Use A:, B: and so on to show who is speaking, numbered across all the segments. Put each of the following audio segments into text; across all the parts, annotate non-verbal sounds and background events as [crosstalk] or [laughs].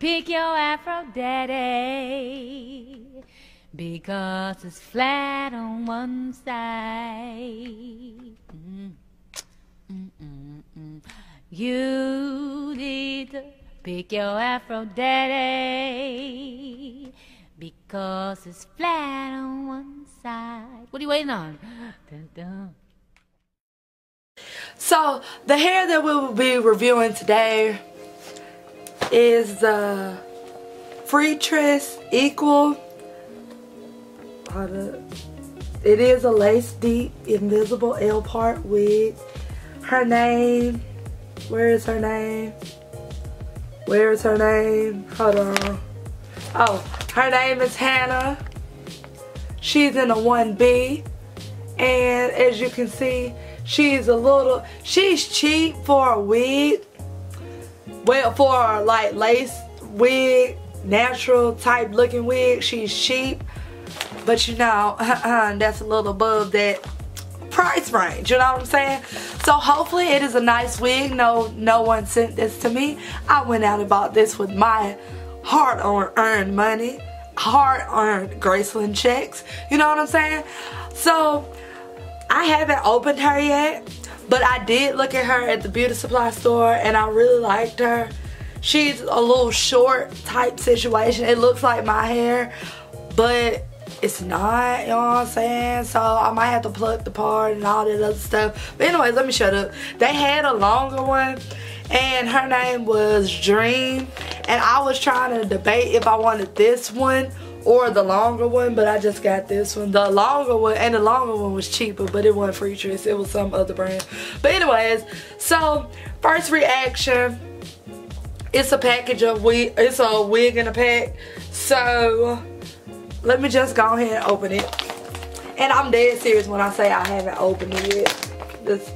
A: pick your afro daddy because it's flat on one side. Mm. You need to pick your afro daddy because it's flat on one side. What are you waiting on? Dun, dun.
B: So the hair that we will be reviewing today is uh, the Freetress Equal. It is a lace deep invisible L part wig. Her name, where is her name? Where is her name? Hold on. Oh, her name is Hania. She's in a 1B. And as you can see, she's a little, she's cheap for a wig. Well, for like lace wig, natural type looking wig, she's cheap. But you know, [laughs] that's a little above that price range, you know what I'm saying? So hopefully it is a nice wig. No, no one sent this to me. I went out and bought this with my hard-earned money, hard-earned Graceland checks, you know what I'm saying? So I haven't opened her yet, but I did look at her at the beauty supply store and I really liked her. She's a little short type situation. It looks like my hair, but it's not, you know what I'm saying? So I might have to pluck the part and all that other stuff. But anyways, let me shut up. They had a longer one and her name was Dream. And I was trying to debate if I wanted this one or the longer one, but I just got this one. The longer one, and the longer one was cheaper, but it wasn't Freetress. It was some other brand. But anyways, so first reaction, it's a package of wig, it's a wig in a pack. So let me just go ahead and open it. And I'm dead serious when I say I haven't opened it yet. This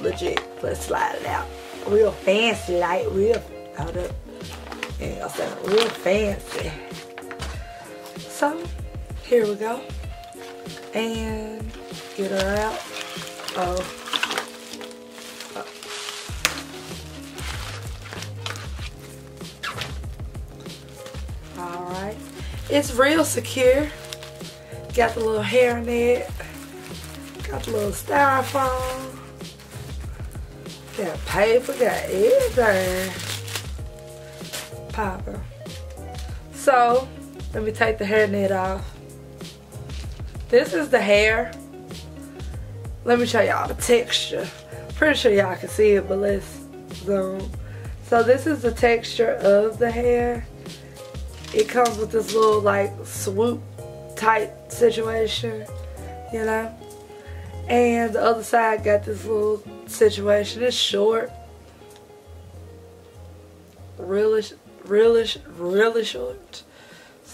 B: legit. Let's slide it out. Real fancy, like real, hold up. Yeah, I said real fancy. So, here we go. And get her out. Oh. Uh, Alright. It's real secure. Got the little hair in it. Got the little styrofoam. Got paper, got everything. Popper. So, let me take the hair net off. This is the hair. Let me show y'all the texture. Pretty sure y'all can see it, but let's zoom. So this is the texture of the hair. It comes with this little like swoop type situation, you know? And the other side got this little situation. It's short. Really, really, really short.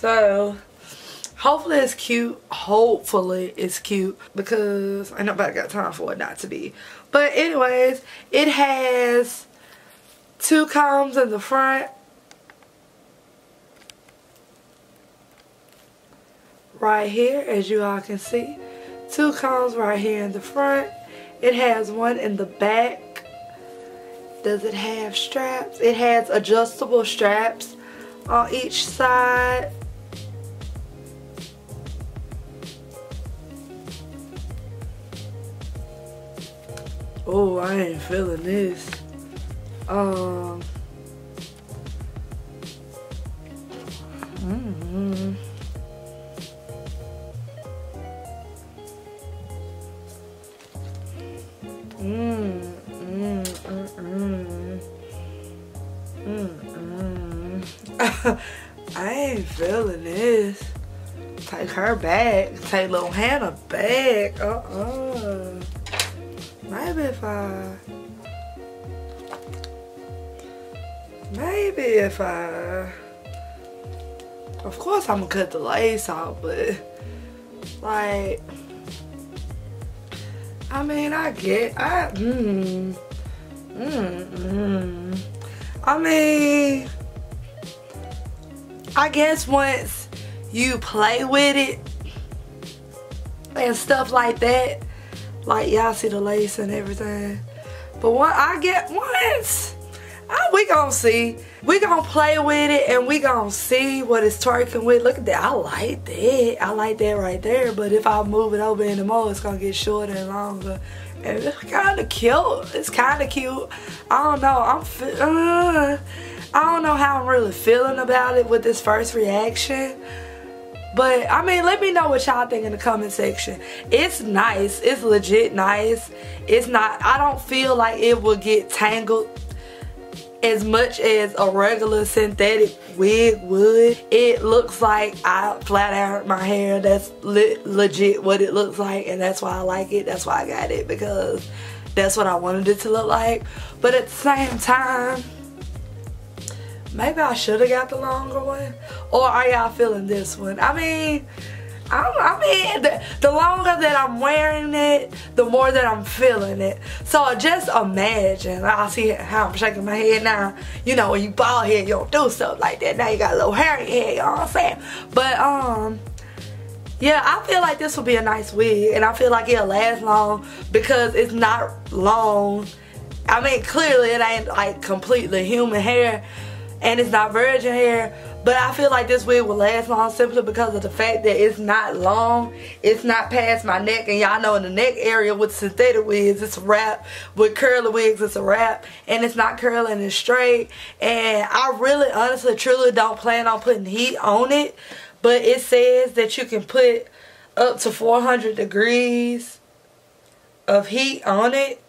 B: So, hopefully it's cute. Hopefully it's cute because I ain't nobody got time for it not to be. But anyways, it has two combs in the front. Right here, as you all can see. Two combs right here in the front. It has one in the back. Does it have straps? It has adjustable straps on each side. Oh, I ain't feeling this. Um. Mm -hmm. Mm, mm, mm, mm. Mm, I ain't feeling this. Take her back. Take little Hania back. Uh-uh. Maybe if I... Maybe if I... Of course I'm gonna cut the lace off, but... Like... I mean, I get, I, mm, mm, mm. I mean, I guess once you play with it and stuff like that, like y'all see the lace and everything. But what I get once we gonna see. We gonna play with it and we gonna see what it's twerking with. Look at that. I like that. I like that right there. But if I move it over in the more, it's gonna get shorter and longer. And it's kind of cute. It's kind of cute. I don't know. I'm. Uh, I don't know how I'm really feeling about it with this first reaction. But I mean, let me know what y'all think in the comment section. It's nice. It's legit nice. It's not, I don't feel like it will get tangled as much as a regular synthetic wig would. It looks like I flat ironed my hair. That's le legit what it looks like and that's why I like it. That's why I got it because that's what I wanted it to look like. But at the same time, maybe I should have got the longer one. Or are y'all feeling this one? I mean, I'm, I mean, the, the, longer that I'm wearing it, the more that I'm feeling it. So just imagine, I see how I'm shaking my head now. You know, when you bald head, you don't do stuff like that. Now you got a little hairy head, you know what I'm saying? But, um, yeah, I feel like this will be a nice wig. And I feel like it'll last long because it's not long. I mean, clearly it ain't like completely human hair and it's not virgin hair but I feel like this wig will last long simply because of the fact that it's not long. It's not past my neck. And y'all know in the neck area with synthetic wigs it's a wrap. With curly wigs it's a wrap. And it's not curling it's straight. And I really honestly truly don't plan on putting heat on it. But it says that you can put up to 400 degrees of heat on it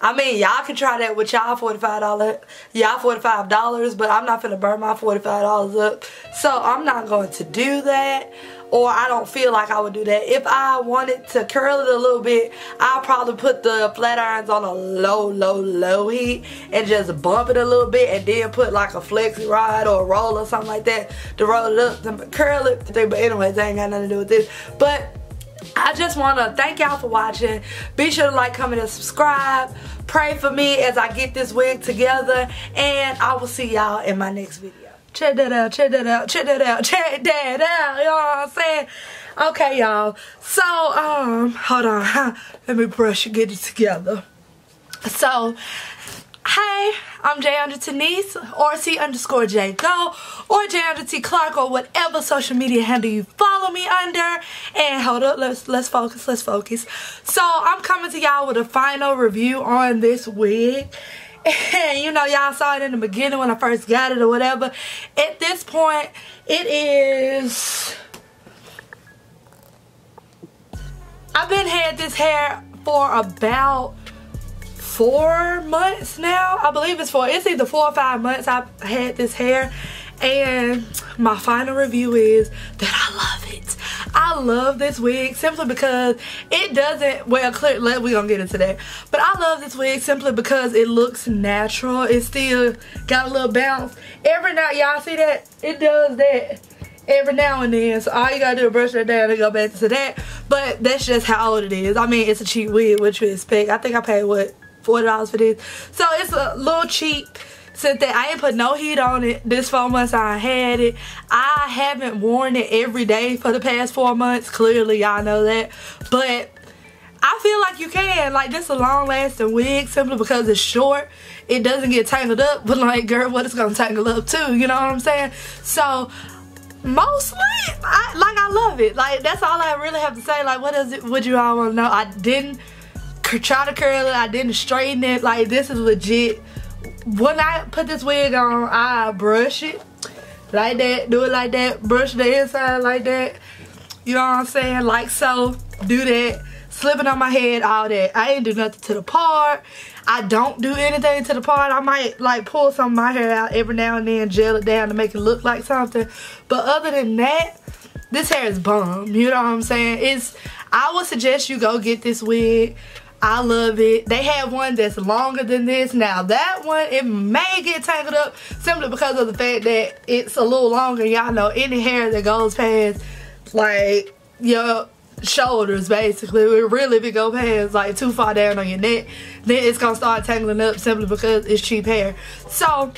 B: I mean, y'all can try that with y'all $45, y'all $45, but I'm not gonna burn my $45 up. So I'm not going to do that or I don't feel like I would do that. If I wanted to curl it a little bit, I'll probably put the flat irons on a low, low, low heat and just bump it a little bit and then put like a flexi rod or a roll or something like that to roll it up and curl it. But anyways, that ain't got nothing to do with this. But I just want to thank y'all for watching. Be sure to like, comment, and subscribe. Pray for me as I get this wig together. And I will see y'all in my next video. Check that out, check that out, check that out, check that out. You know what I'm saying? Okay, y'all. So, um, hold on. Let me brush and get it together. So, Hey, I'm Jaundra Tenice or C underscore J Go or Jaundra T Clark or whatever social media handle you follow me under. And hold up, let's let's focus, let's focus. So I'm coming to y'all with a final review on this wig. And you know, y'all saw it in the beginning when I first got it or whatever. At this point, it is I've been had this hair for about four months now. I believe it's four. It's either four or five months I've had this hair. And my final review is that I love it. I love this wig simply because it doesn't, well, clearly, we're going to get into that. But I love this wig simply because it looks natural. It still got a little bounce. Every now, y'all see that? It does that every now and then. So all you gotta do is brush that down and go back to that. But that's just how old it is. I mean, it's a cheap wig, which you expect. I think I paid, what, $40 for this. So it's a little cheap since that I ain't put no heat on it this four months I had it. I haven't worn it every day for the past four months. Clearly y'all know that. But I feel like you can. Like this is a long lasting wig simply because it's short. It doesn't get tangled up. But like girl, what it's gonna tangle up too. You know what I'm saying? So mostly I like I love it. Like that's all I really have to say. Like what is it would you all wanna know? I didn't try to curl it. I didn't straighten it. Like this is legit. When I put this wig on, I brush it like that. Do it like that. Brush the inside like that. You know what I'm saying? Like so. Do that. Slip it on my head, all that. I ain't do nothing to the part. I don't do anything to the part. I might like pull some of my hair out every now and then, gel it down to make it look like something. But other than that, this hair is bomb. You know what I'm saying? It's I would suggest you go get this wig. I love it. They have one that's longer than this. Now that one, it may get tangled up simply because of the fact that it's a little longer. Y'all know any hair that goes past like your shoulders basically. It really if it go past like too far down on your neck, then it's gonna start tangling up simply because it's cheap hair. So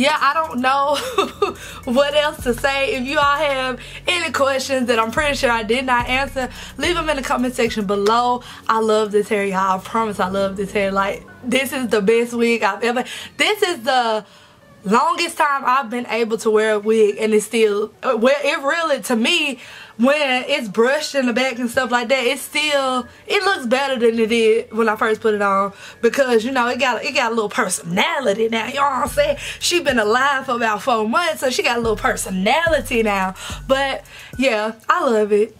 B: yeah, I don't know [laughs] what else to say. If you all have any questions that I'm pretty sure I did not answer, leave them in the comment section below. I love this hair, y'all. I promise I love this hair. Like, this is the best wig I've ever... This is the longest time I've been able to wear a wig and it's still uh, well it really to me when it's brushed in the back and stuff like that it still it looks better than it did when I first put it on. Because you know it got it got a little personality now you know what I'm saying? She been alive for about four months so she got a little personality now. But yeah I love it.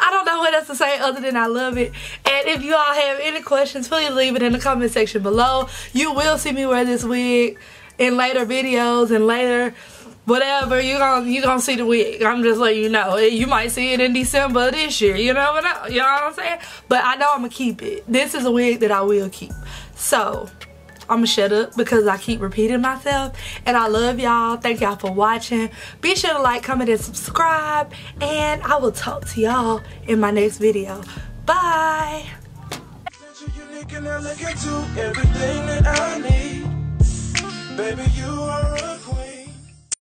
B: I don't know what else to say other than I love it. And if you all have any questions, please leave it in the comment section below. You will see me wear this wig in later videos and later whatever you gonna you gonna see the wig i'm just letting you know. You might see it in december this year you know you know what i'm saying? But i know i'm gonna keep it. This is a wig that i will keep. So i'm gonna shut up because i keep repeating myself and i love y'all. Thank y'all for watching. Be sure to like comment and subscribe and i will talk to y'all in my next video. Bye Baby, you are a